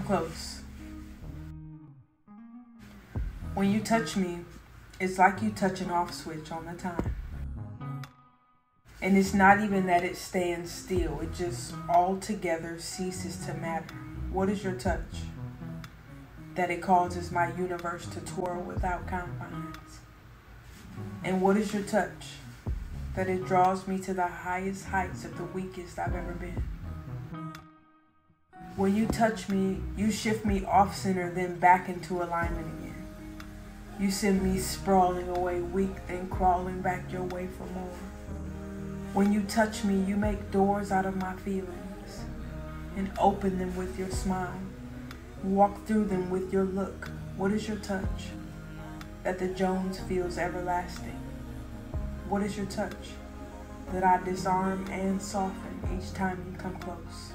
Come close. When you touch me, it's like you touch an off switch on the time. And it's not even that it stands still, it just altogether ceases to matter. What is your touch? That it causes my universe to twirl without confines. And what is your touch? That it draws me to the highest heights of the weakest I've ever been. When you touch me, you shift me off center, then back into alignment again. You send me sprawling away, weak, then crawling back your way for more. When you touch me, you make doors out of my feelings and open them with your smile. Walk through them with your look. What is your touch? That the Jones feels everlasting. What is your touch? That I disarm and soften each time you come close.